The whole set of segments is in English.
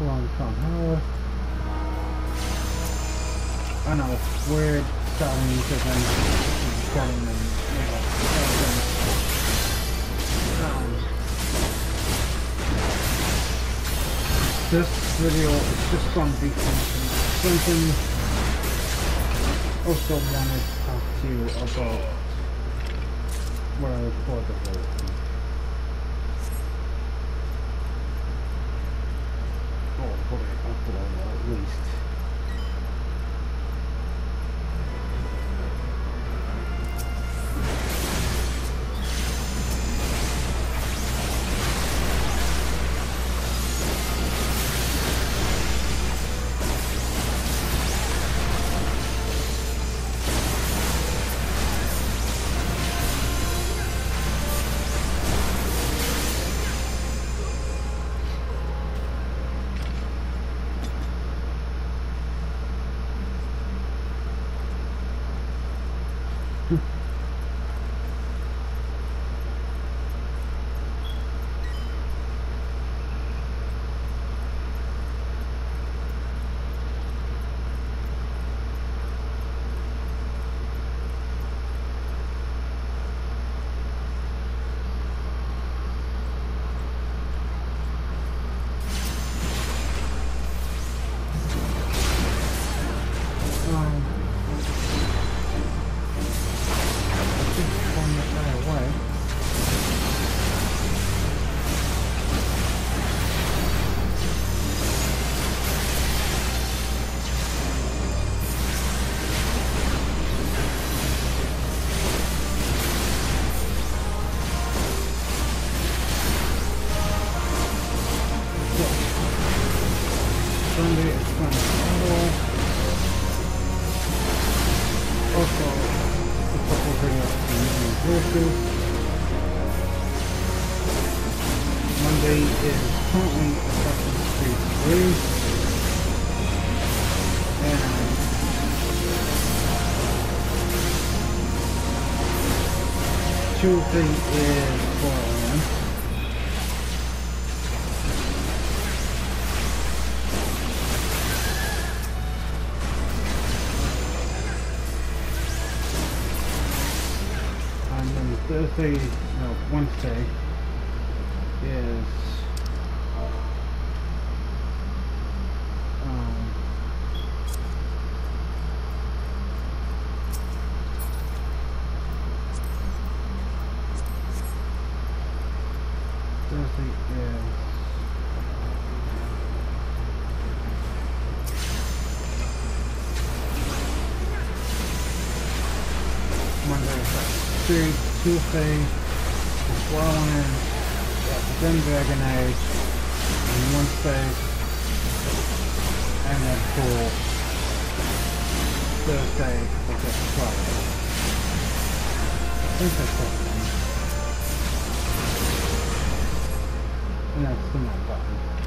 long from her. I know it's weird starting to recording and you know. Um, this video is just gonna be something something also wanted to talk to you about what I recorded on at least. Bluetooth. Monday is currently Assassin's Creed 3. And Tuesday is. Thursday, no, Wednesday is um, is Monday Tuesday is Whirlwind, then Dragon Age, and Wednesday, and then Pool. Thursday, we'll get Friday. I think that's everything. And that's the night button.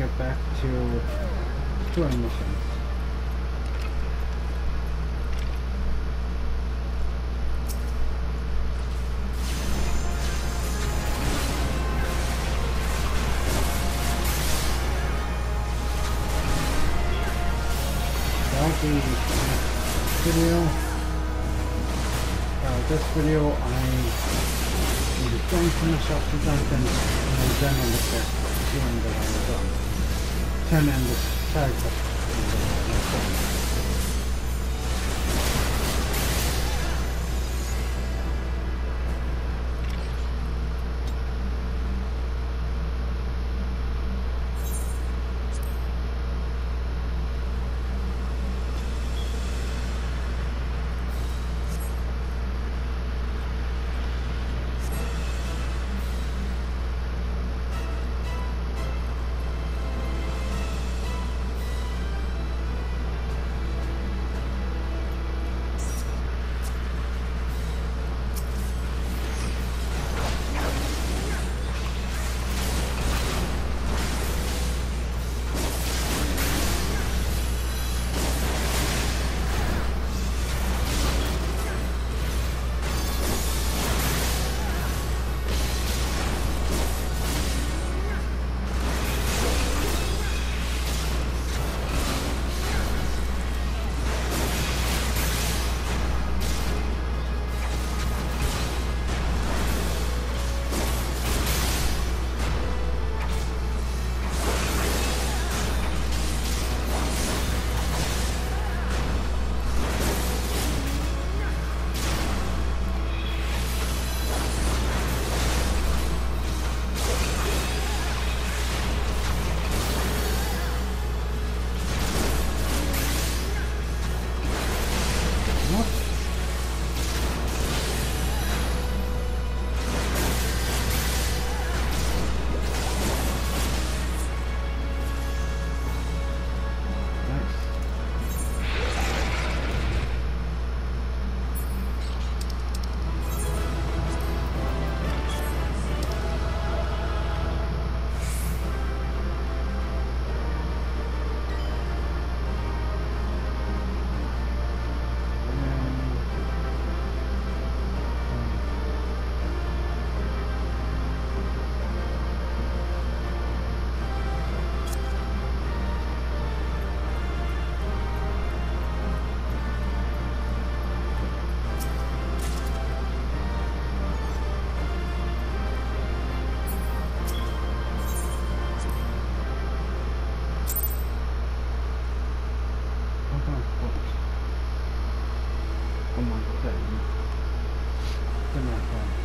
Get back to doing missions. That'll video. Uh, this video, I going to the and then at doing the 下面的下一个。The macro thing.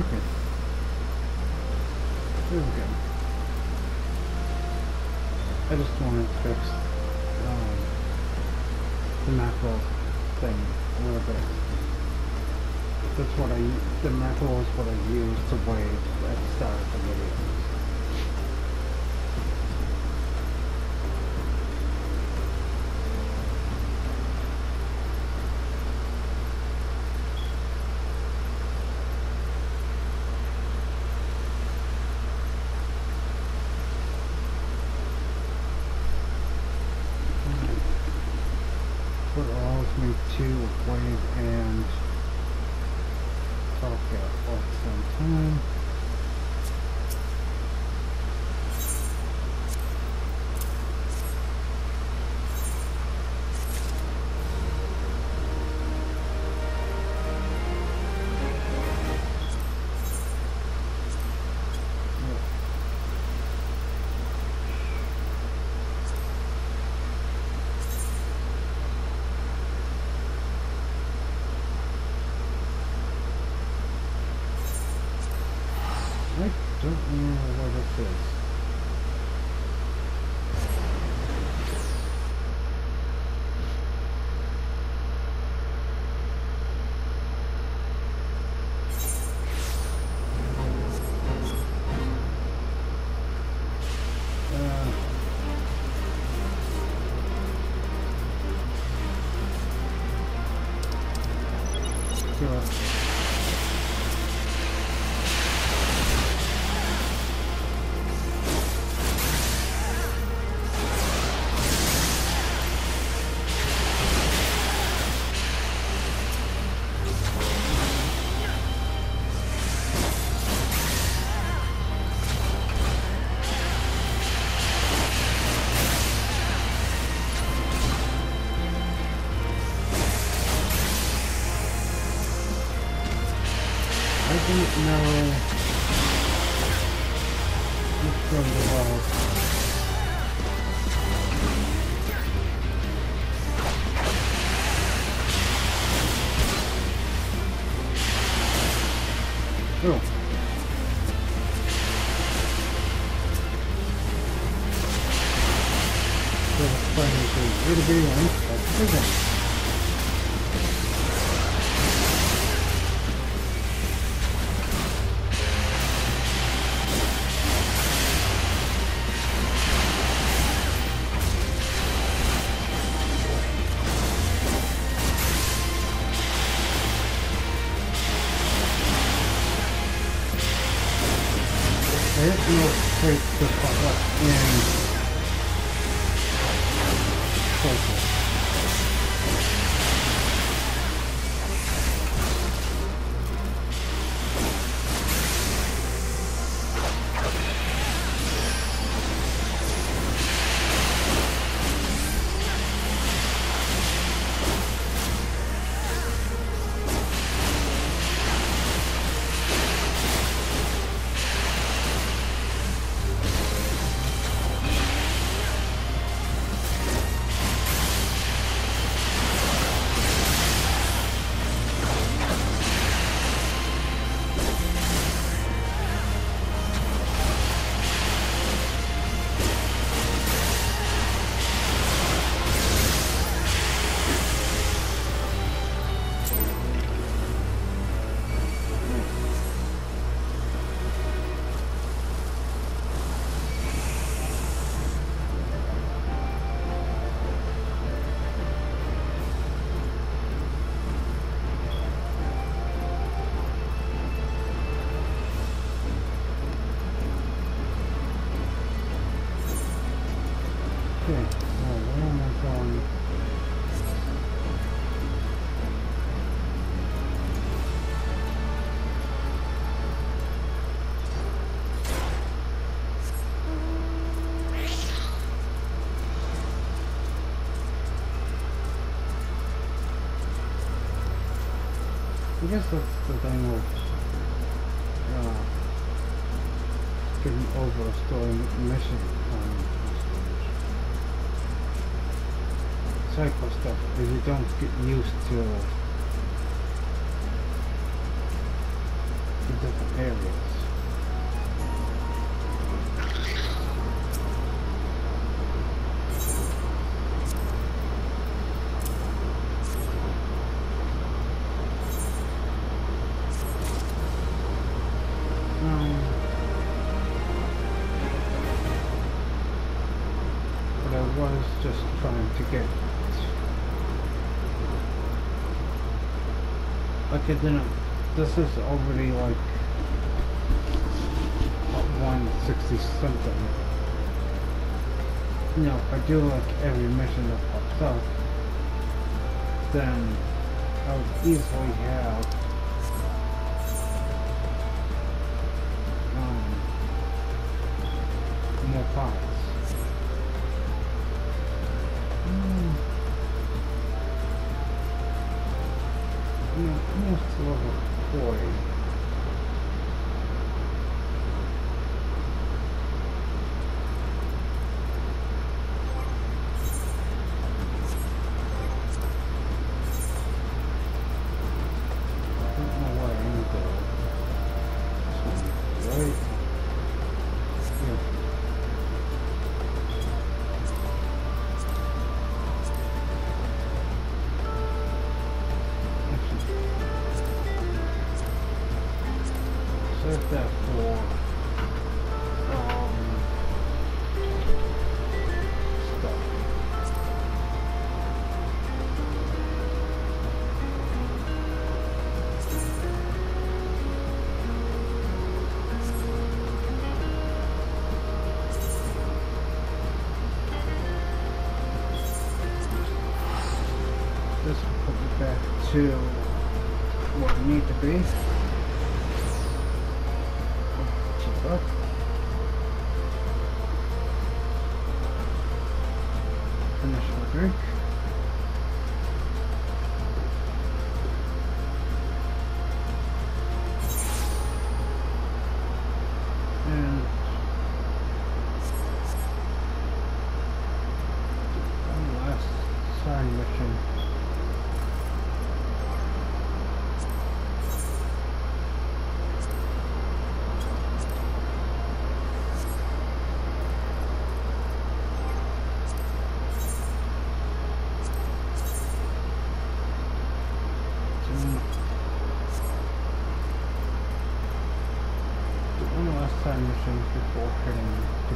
Okay. There we go. I just want to fix um, the macro thing a little bit. That's what I, the macro is what I use to wave at the start of the video. Allows me to wave and talk at all the same time. Didn't know guess that's the thing of uh, getting over a story mission. Um, cycle stuff because you don't get used to the different areas. Get like I didn't this is already like 160 something. You know if I do like every mission that pops up then I would easily have um, more files almost level that for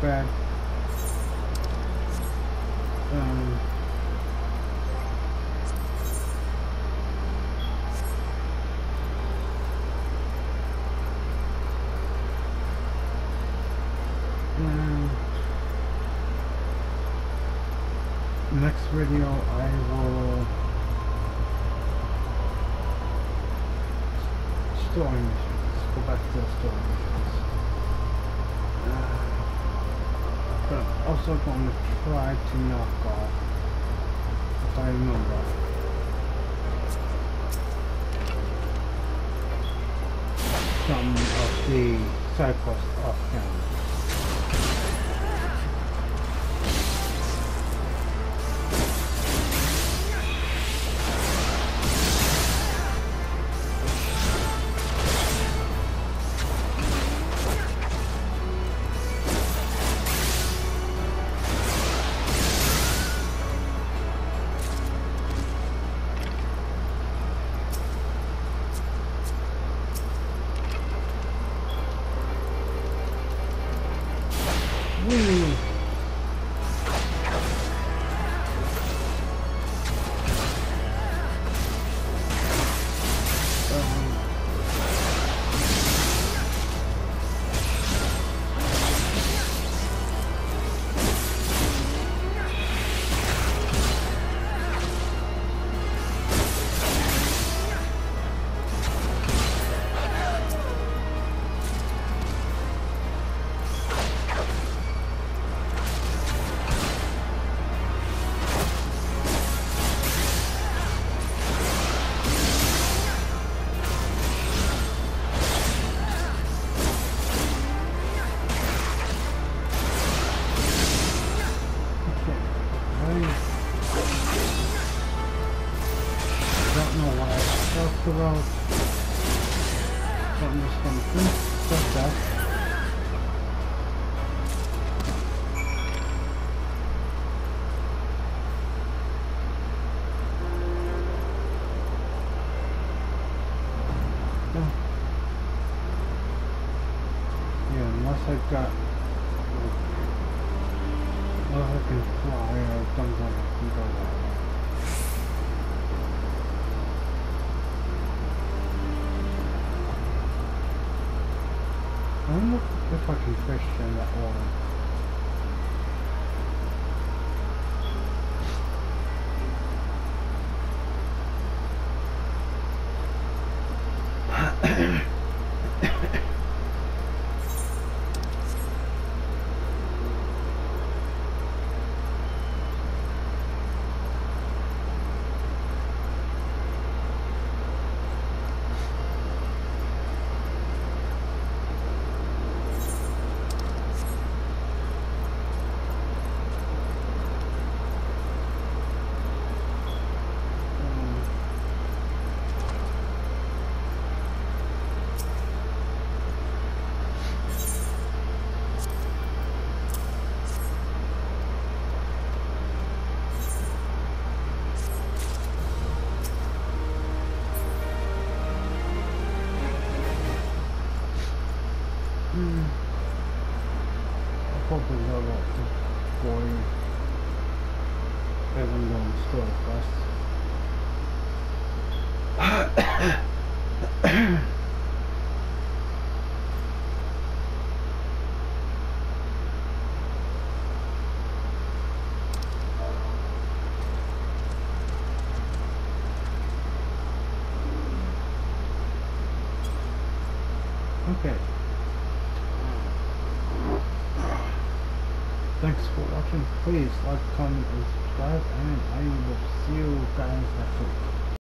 bad. also gonna try to knock off, if I remember. Some of the side quests. I probably got going forty thousand long still first.